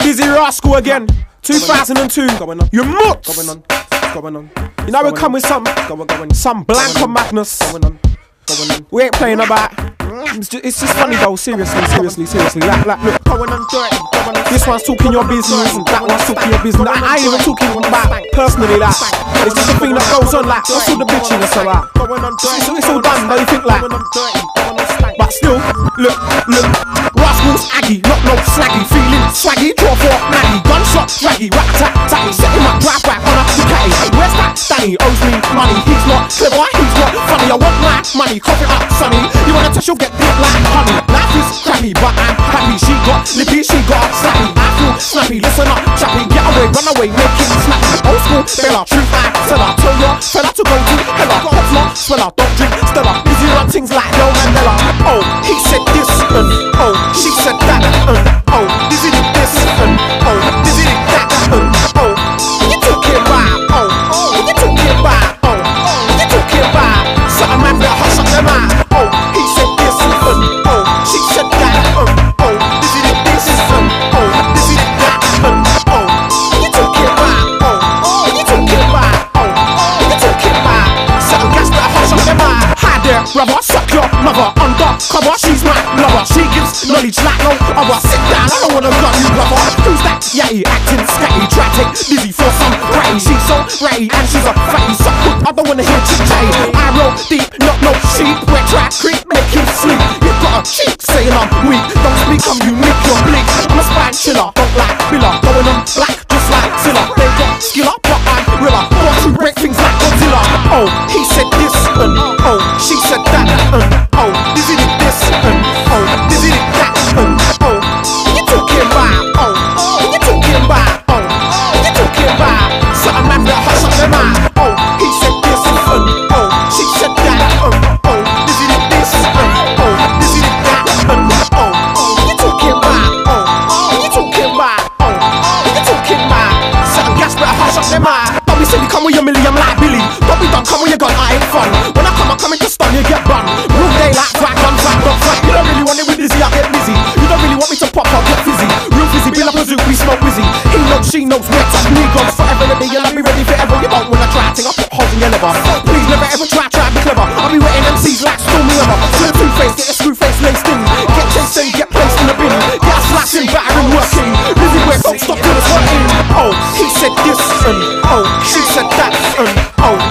Dizzee Rascal again. 2002. Going on. You muts. Going on. What's going on? You know we come with some some blanco madness. Going on. Going on. We ain't playing about. It's just, it's just funny though. Seriously, seriously, seriously. Like, like, look. Going on dirty. Going on. This one's talking your business and that one's talking your business. I, I ain't even talking about personally that. It's just a thing that goes on like what's all the bitching and so like. Going on dirty. It's, it's all done, though you think like. Going on dirty. Going on stank. But still, look, look. Rascals Aggie, not no slaggy, feeling swaggy, draggy, rat tat tatty, set him up, drive back on a Ducati. Where's that Danny? Owes me money, he's not clever, he's not funny. I want my money, cough it up, sonny. You wanna touch, you'll get bit like honey. Life is crappy, but I'm happy. She got lippy, she got slappy. I feel snappy, listen up, chappy, get away, run away, make it snappy. Old school, Bella, truth I tell her, tell ya, fella to go to hella, hot not, swell don't drink, Stella, busy run things like no Mandela. Oh, he said mother undercover. She's my lover. She gives knowledge like no other. Sit down, I don't wanna gun you, brother. Who's that? Yeah, acting scatty. Try to take Lizzie for some ratty. She's so ratty and she's a fatty. So I don't wanna hear chit chatty. I roll deep, not no sheep. Wet track creep, make him sleep. You got a cheek saying I'm weak. Don't speak, I'm unique, you're bleak. I'm a spine chiller, don't like Billa. Going on black, this, and oh, she said that, and oh, this is this, and oh, this is that, and oh, you talking about, oh, oh, you talking oh, oh, you talking about, something man that hush them out. Oh, he said this, and oh, she said that, and oh, this is this, and oh, this is that, and oh, you talking about, oh, you talking about, oh, you talking about, something gas better hush them out. Don't be silly, come with your million like Billy. Don't come with your gun, I not coming to stun, you get bun. Real daylight, swag, gun, swag, dog, swag. You don't really want it with Dizzee, I get busy. You don't really want me to pop, up, get fizzy. Real fizzy, be like a zoo, we smoke busy. He knows, she knows, we're top negroes. Forever and a day, you'll be ready forever. You don't wanna try, think I'll put holes in your liver. Please never ever try, try, be clever. I'll be waiting, MCs like Stormy Ever. Slip two face, get a screw face, laced in. Get chased and get placed in the bin. Get a slashing, battering, working. Busy where folks stop till it's hurting. Oh, he said this and oh, she said that and oh.